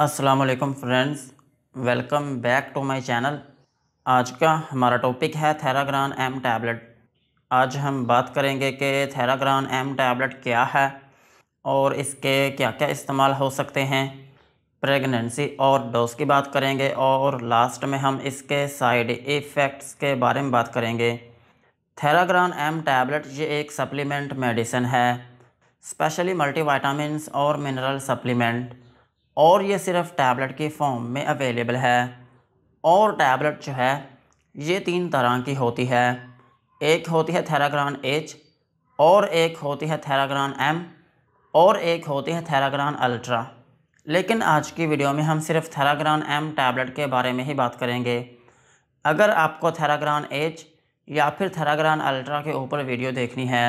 अस्सलाम वालेकुम friends, welcome back to my channel. आज का हमारा टॉपिक है थेराग्रान एम टैबलेट। आज हम बात करेंगे कि थेराग्रान एम टैबलेट क्या है और इसके क्या क्या इस्तेमाल हो सकते हैं। प्रेगनेंसी और डोज की बात करेंगे और लास्ट में हम इसके साइड इफ़ेक्ट्स के बारे में बात करेंगे। थेराग्रान एम टैबलेट ये एक सप्लीमेंट मेडिसिन है। स्पेशली मल्टीवाइटामिन और मिनरल सप्लीमेंट। और ये सिर्फ़ टैबलेट की फॉर्म में अवेलेबल है। और टैबलेट जो है, ये तीन तरह की होती है। एक होती है थेराग्रान एच, और एक होती है थेराग्रान एम, और एक होती है थेराग्रान अल्ट्रा। लेकिन आज की वीडियो में हम सिर्फ़ थेराग्रान एम टैबलेट के बारे में ही बात करेंगे। अगर आपको थेराग्रान एच या फिर थेराग्रान अल्ट्रा के ऊपर वीडियो देखनी है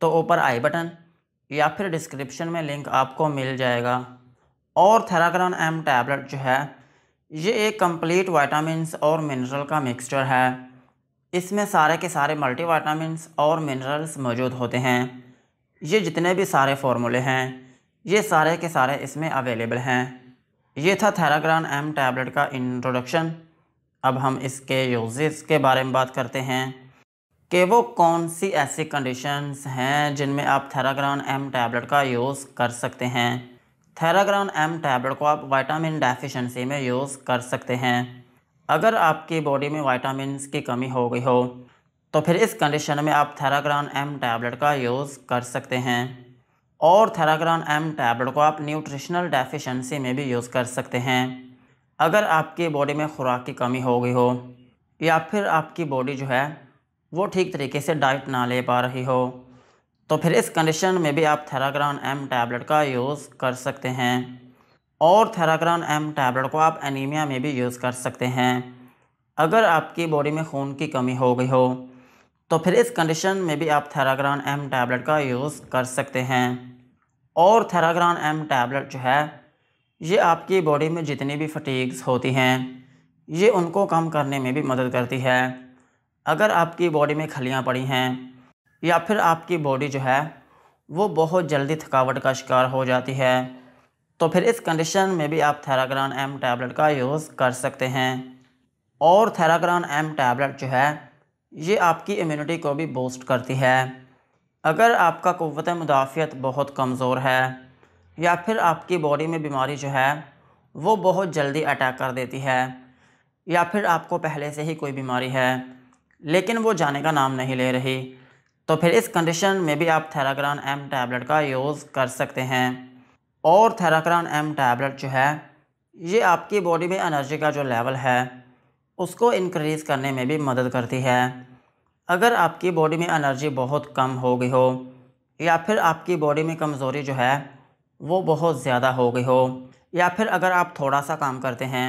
तो ऊपर आई बटन या फिर डिस्क्रिप्शन में लिंक आपको मिल जाएगा। और थेराग्रान एम टैबलेट जो है, ये एक कंप्लीट वाइटामस और मिनरल का मिक्सचर है। इसमें सारे के सारे मल्टी वाइटामस और मिनरल्स मौजूद होते हैं। ये जितने भी सारे फार्मूले हैं, ये सारे के सारे इसमें अवेलेबल हैं। ये था थेराग्रान एम टैबलेट का इंट्रोडक्शन। अब हम इसके यूजेस के बारे में बात करते हैं कि वो कौन सी ऐसी कंडीशंस हैं जिनमें आप थेराग्रान एम टैबलेट का यूज़ कर सकते हैं। थेराग्रान एम टैबलेट को आप वाइटामिन डेफिशिएंसी में यूज़ कर सकते हैं। अगर आपकी बॉडी में वाइटामिन की कमी हो गई हो तो फिर इस कंडीशन में आप थेराग्रान एम टैबलेट का यूज़ कर सकते हैं। और थेराग्रान एम टैबलेट को आप न्यूट्रिशनल डेफिशिएंसी में भी यूज़ कर सकते हैं। अगर आपकी बॉडी में खुराक की कमी हो गई हो, या फिर आपकी बॉडी जो है, वो ठीक तरीके से डाइट ना ले पा रही हो तो फिर इस कंडीशन में भी आप थेराग्रान एम टैबलेट का यूज़ कर सकते हैं। और थेराग्रान एम टैबलेट को आप एनीमिया में भी यूज़ कर सकते हैं। अगर आपकी बॉडी में खून की कमी हो गई हो तो फिर इस कंडीशन में भी आप थेराग्रान एम टैबलेट का यूज़ कर सकते हैं। और थेराग्रान एम टैबलेट जो है, ये आपकी बॉडी में जितनी भी फटीग्स होती हैं, ये उनको कम करने में भी मदद करती है। अगर आपकी बॉडी में खलियाँ पड़ी हैं या फिर आपकी बॉडी जो है, वो बहुत जल्दी थकावट का शिकार हो जाती है। तो फिर इस कंडीशन में भी आप थेराग्रान एम टैबलेट का यूज़ कर सकते हैं। और थैराग्रान एम टैबलेट जो है, ये आपकी इम्यूनिटी को भी बूस्ट करती है। अगर आपका क़वत मुदाफ़ियत बहुत कमज़ोर है, या फिर आपकी बॉडी में बीमारी जो है, वो बहुत जल्दी अटैक कर देती है, या फिर आपको पहले से ही कोई बीमारी है, लेकिन वो जाने का नाम नहीं ले रही तो फिर इस कंडीशन में भी आप थेराग्रान एम टैबलेट का यूज़ कर सकते हैं। और थेराग्रान एम टैबलेट जो है, ये आपकी बॉडी में एनर्जी का जो लेवल है, उसको इंक्रीज़ करने में भी मदद करती है। अगर आपकी बॉडी में एनर्जी बहुत कम हो गई हो, या फिर आपकी बॉडी में कमज़ोरी जो है, वो बहुत ज़्यादा हो गई हो, या फिर अगर आप थोड़ा सा काम करते हैं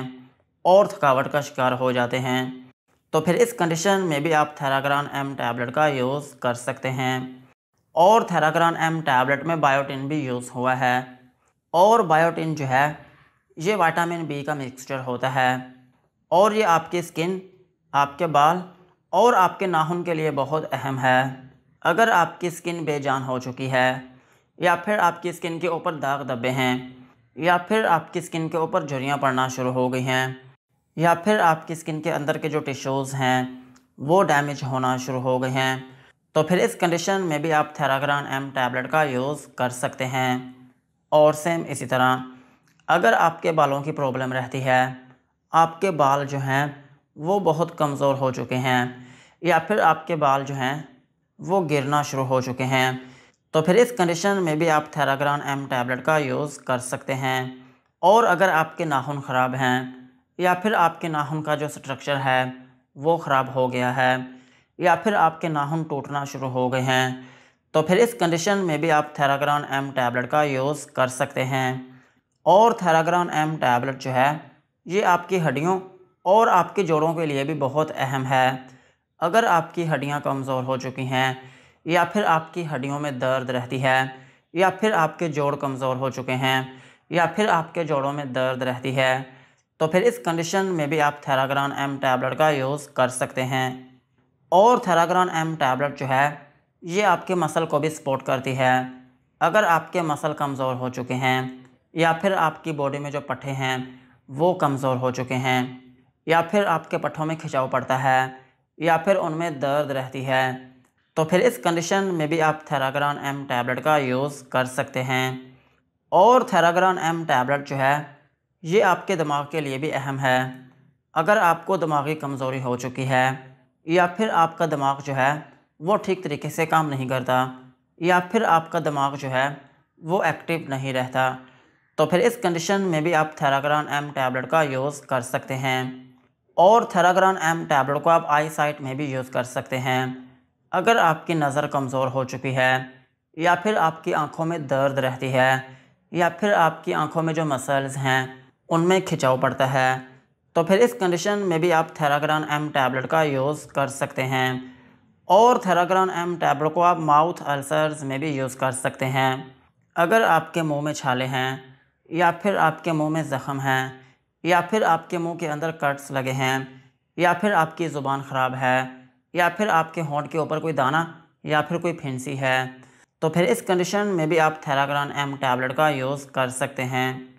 और थकावट का शिकार हो जाते हैं तो फिर इस कंडीशन में भी आप थेराग्रान एम टैबलेट का यूज़ कर सकते हैं। और थेराग्रान एम टैबलेट में बायोटिन भी यूज़ हुआ है। और बायोटिन जो है, ये विटामिन बी का मिक्सचर होता है। और ये आपकी स्किन आपके बाल और आपके नाखून के लिए बहुत अहम है। अगर आपकी स्किन बेजान हो चुकी है, या फिर आपकी स्किन के ऊपर दाग धब्बे हैं, या फिर आपकी स्किन के ऊपर झुरियाँ पड़ना शुरू हो गई हैं या फिर आपकी स्किन के अंदर के जो टिश्यूज़ हैं, वो डैमेज होना शुरू हो गए हैं। तो फिर इस कंडीशन में भी आप थेराग्रान एम टैबलेट का यूज़ कर सकते हैं। और सेम इसी तरह, अगर आपके बालों की प्रॉब्लम रहती है, आपके बाल जो हैं, वो बहुत कमज़ोर हो चुके हैं, या फिर आपके बाल जो हैं, वो गिरना शुरू हो चुके हैं तो फिर इस कंडीशन में भी आप थेराग्रान एम टैबलेट का यूज़ कर सकते हैं। और अगर आपके नाखून ख़राब हैं या फिर आपके नाखून का जो स्ट्रक्चर है, वो ख़राब हो गया है, या फिर आपके नाखून टूटना शुरू हो गए हैं तो फिर इस कंडीशन में भी आप थेराग्रान एम टैबलेट का यूज़ कर सकते हैं। और थेराग्रान एम टैबलेट जो है, ये आपकी हड्डियों और आपके जोड़ों के लिए भी बहुत अहम है। अगर आपकी हड्डियाँ कमज़ोर हो चुकी हैं, या फिर आपकी हड्डियों में दर्द रहती है, या फिर आपके जोड़ कमज़ोर हो चुके हैं, या फिर आपके जोड़ों में दर्द रहती है तो फिर इस कंडीशन में भी आप थेराग्रान एम टैबलेट का यूज़ कर सकते हैं। और थेराग्रान एम टैबलेट जो है, ये आपके मसल को भी सपोर्ट करती है। अगर आपके मसल कमज़ोर हो चुके हैं, या फिर आपकी बॉडी में जो पट्ठे हैं, वो कमज़ोर हो चुके हैं, या फिर आपके पट्ठों में खिंचाव पड़ता है, या फिर उनमें दर्द रहती है तो फिर इस कंडीशन में भी आप थेराग्रान एम टैबलेट का यूज़ कर सकते हैं। और थेराग्रान एम टैबलेट जो है ये आपके दिमाग के लिए भी अहम है। अगर आपको दिमागी कमज़ोरी हो चुकी है, या फिर आपका दिमाग जो है, वो ठीक तरीके से काम नहीं करता, या फिर आपका दिमाग जो है, वो एक्टिव नहीं रहता तो फिर इस कंडीशन में भी आप थेराग्रान एम टैबलेट का यूज़ कर सकते हैं। और थेराग्रान एम टैबलेट को आप आई साइट में भी यूज़ कर सकते हैं। अगर आपकी नज़र कमज़ोर हो चुकी है, या फिर आपकी आँखों में दर्द रहती है, या फिर आपकी आँखों में जो मसल्स हैं उनमें खिंचाव पड़ता है। तो फिर इस कंडीशन में भी आप थेराग्रान एम टैबलेट का यूज़ कर सकते हैं। और थेराग्रान एम टैबलेट को आप माउथ अल्सर्स में भी यूज़ कर सकते हैं। अगर आपके मुँह में छाले हैं, या फिर आपके मुँह में ज़ख़म हैं, या फिर आपके मुँह के अंदर कट्स लगे हैं, या फिर आपकी ज़ुबान ख़राब है, या फिर आपके होंठ के ऊपर कोई दाना, या फिर कोई फिंसी है तो फिर इस कंडीशन में भी आप थेराग्रान एम टैबलेट का यूज़ कर सकते हैं।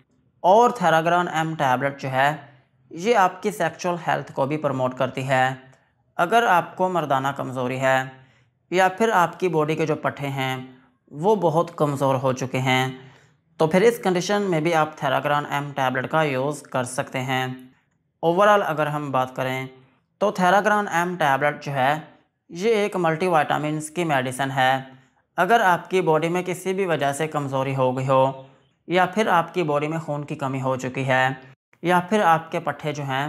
और थेराग्रान एम टैबलेट जो है, ये आपकी सेक्सुअल हेल्थ को भी प्रमोट करती है। अगर आपको मर्दाना कमज़ोरी है, या फिर आपकी बॉडी के जो पट्टे हैं, वो बहुत कमज़ोर हो चुके हैं तो फिर इस कंडीशन में भी आप थेराग्रान एम टैबलेट का यूज़ कर सकते हैं। ओवरऑल अगर हम बात करें तो थेराग्रान एम टैबलेट जो है, ये एक मल्टी की मेडिसिन है। अगर आपकी बॉडी में किसी भी वजह से कमज़ोरी हो गई हो या फिर आपकी बॉडी में खून की कमी हो चुकी है, या फिर आपके पट्टे जो हैं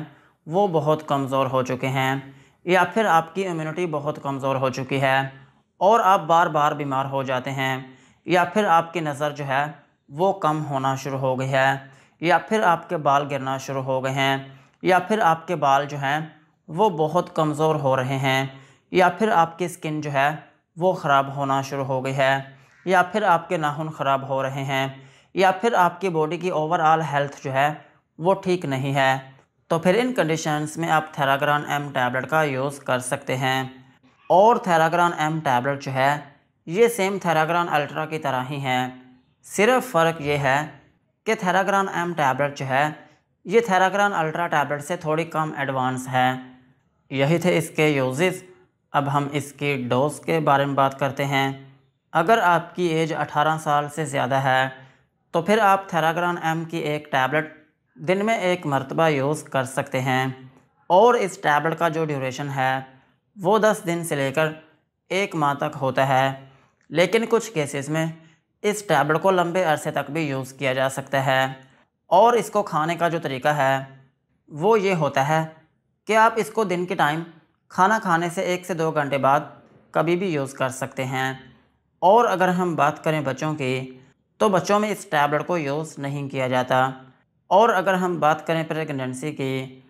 वो बहुत कमज़ोर हो चुके हैं, या फिर आपकी इम्यूनिटी बहुत कमज़ोर हो चुकी है और आप बार बार बीमार हो जाते हैं, या फिर आपकी नज़र जो है वो कम होना शुरू हो गई है, या फिर आपके बाल गिरना शुरू हो गए हैं, या फिर आपके बाल जो हैं वो बहुत कमज़ोर हो रहे हैं, या फिर आपकी स्किन जो है वो ख़राब होना शुरू हो गई है, या फिर आपके नाखून ख़राब हो रहे हैं या फिर आपकी बॉडी की ओवरऑल हेल्थ जो है, वो ठीक नहीं है तो फिर इन कंडीशंस में आप थेराग्रान एम टैबलेट का यूज़ कर सकते हैं। और थेराग्रान एम टैबलेट जो है, ये सेम थेराग्रान अल्ट्रा की तरह ही है। सिर्फ़ फ़र्क ये है कि थेराग्रान एम टैबलेट जो है, ये थेराग्रान अल्ट्रा टैबलेट से थोड़ी कम एडवांस है। यही थे इसके यूजेस अब हम इसकी डोज के बारे में बात करते हैं। अगर आपकी एज 18 साल से ज़्यादा है तो फिर आप थेराग्रान एम की एक टैबलेट दिन में एक मरतबा यूज़ कर सकते हैं। और इस टैबलेट का जो ड्यूरेशन है, वो 10 दिन से लेकर एक माह तक होता है। लेकिन कुछ केसेस में इस टैबलेट को लंबे अरसे तक भी यूज़ किया जा सकता है। और इसको खाने का जो तरीका है, वो ये होता है कि आप इसको दिन के टाइम खाना खाने से एक से दो घंटे बाद कभी भी यूज़ कर सकते हैं। और अगर हम बात करें बच्चों की तो बच्चों में इस टैबलेट को यूज़ नहीं किया जाता। और अगर हम बात करें प्रेगनेंसी की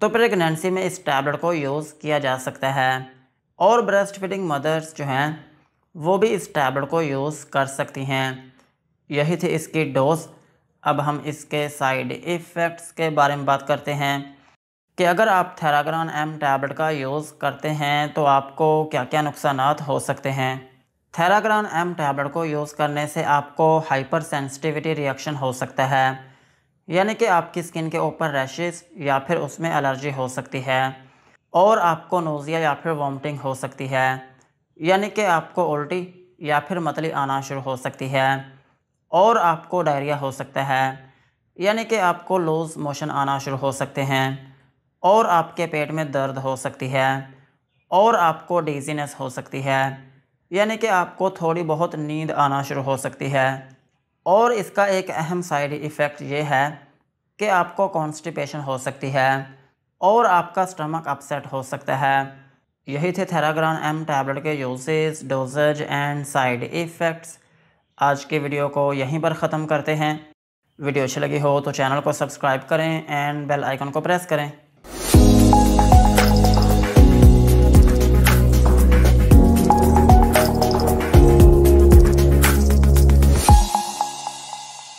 तो प्रेगनेंसी में इस टैबलेट को यूज़ किया जा सकता है। और ब्रेस्ट फीडिंग मदर्स जो हैं, वो भी इस टैबलेट को यूज़ कर सकती हैं। यही थी इसकी डोज। अब हम इसके साइड इफ़ेक्ट्स के बारे में बात करते हैं कि अगर आप थेराग्रान एम टैबलेट का यूज़ करते हैं तो आपको क्या क्या नुकसान हो सकते हैं। थेराग्रान एम टैबलेट को यूज़ करने से आपको हाइपर सेंसिटिविटी रिएक्शन हो सकता है, यानी कि आपकी स्किन के ऊपर रैशेस या फिर उसमें एलर्जी हो सकती है, और आपको नोज़िया या फिर वॉमिटिंग हो सकती है, यानी कि आपको उल्टी या फिर मतली आना शुरू हो सकती है, और आपको डायरिया हो सकता है, यानी कि आपको लूज़ मोशन आना शुरू हो सकते हैं, और आपके पेट में दर्द हो सकती है, और आपको डीजीनेस हो सकती है यानी कि आपको थोड़ी बहुत नींद आना शुरू हो सकती है। और इसका एक अहम साइड इफ़ेक्ट ये है कि आपको कॉन्स्टिपेशन हो सकती है और आपका स्टमक अपसेट हो सकता है। यही थे थेराग्रान एम टैबलेट के uses dosages and side effects. आज के वीडियो को यहीं पर ख़त्म करते हैं। वीडियो अच्छी लगी हो तो चैनल को सब्सक्राइब करें एंड बेल आइकन को प्रेस करें।